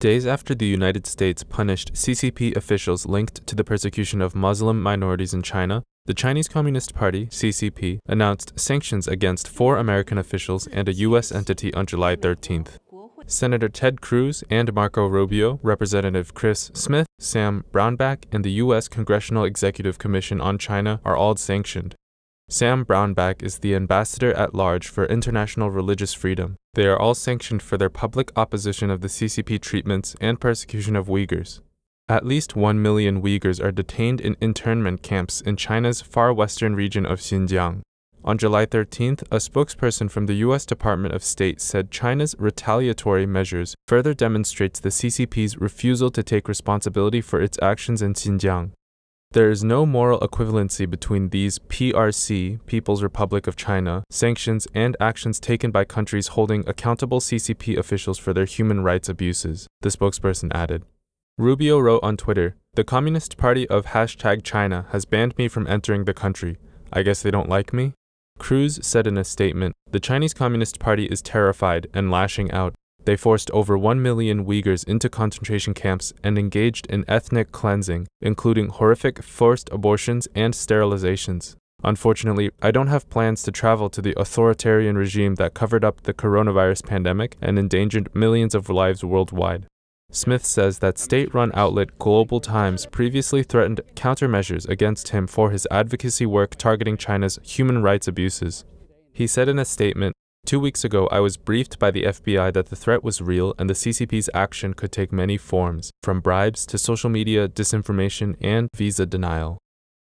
Days after the United States punished CCP officials linked to the persecution of Muslim minorities in China, the Chinese Communist Party, CCP, announced sanctions against four American officials and a U.S. entity on July 13th. Senator Ted Cruz and Marco Rubio, Representative Chris Smith, Sam Brownback, and the U.S. Congressional Executive Commission on China are all sanctioned. Sam Brownback is the ambassador at large for international religious freedom. They are all sanctioned for their public opposition of the CCP treatments and persecution of Uyghurs. At least 1 million Uyghurs are detained in internment camps in China's far western region of Xinjiang. On July 13th, a spokesperson from the U.S. Department of State said China's retaliatory measures further demonstrates the CCP's refusal to take responsibility for its actions in Xinjiang. There is no moral equivalency between these PRC, People's Republic of China, sanctions and actions taken by countries holding accountable CCP officials for their human rights abuses, the spokesperson added. Rubio wrote on Twitter, The Communist Party of hashtag China has banned me from entering the country. I guess they don't like me? Cruz said in a statement, The Chinese Communist Party is terrified and lashing out they forced over 1 million Uyghurs into concentration camps and engaged in ethnic cleansing, including horrific forced abortions and sterilizations. Unfortunately, I don't have plans to travel to the authoritarian regime that covered up the coronavirus pandemic and endangered millions of lives worldwide. Smith says that state run outlet Global Times previously threatened countermeasures against him for his advocacy work targeting China's human rights abuses. He said in a statement Two weeks ago, I was briefed by the FBI that the threat was real and the CCP's action could take many forms, from bribes to social media disinformation and visa denial.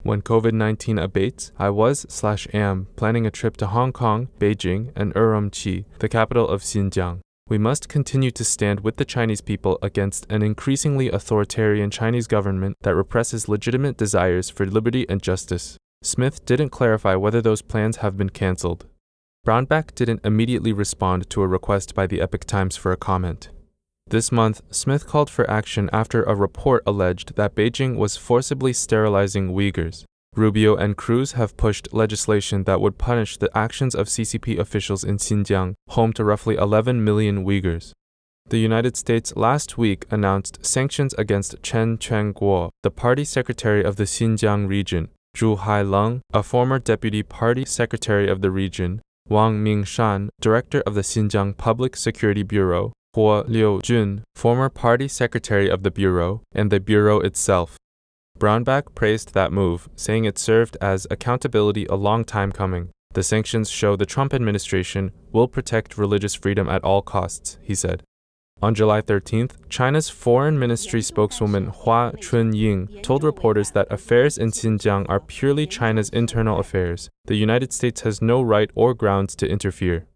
When COVID 19 abates, I was slash am planning a trip to Hong Kong, Beijing, and Urumqi, the capital of Xinjiang. We must continue to stand with the Chinese people against an increasingly authoritarian Chinese government that represses legitimate desires for liberty and justice. Smith didn't clarify whether those plans have been cancelled. Brownback didn't immediately respond to a request by the Epoch Times for a comment. This month, Smith called for action after a report alleged that Beijing was forcibly sterilizing Uyghurs. Rubio and Cruz have pushed legislation that would punish the actions of CCP officials in Xinjiang, home to roughly 11 million Uyghurs. The United States last week announced sanctions against Chen Quanguo, the party secretary of the Xinjiang region, Zhu Hailun, a former deputy party secretary of the region, Wang Mingshan, director of the Xinjiang Public Security Bureau, Huo Liujun, former party secretary of the bureau, and the bureau itself. Brownback praised that move, saying it served as accountability a long time coming. The sanctions show the Trump administration will protect religious freedom at all costs, he said. On July 13th, China's Foreign Ministry spokeswoman Hua Chunying told reporters that affairs in Xinjiang are purely China's internal affairs. The United States has no right or grounds to interfere.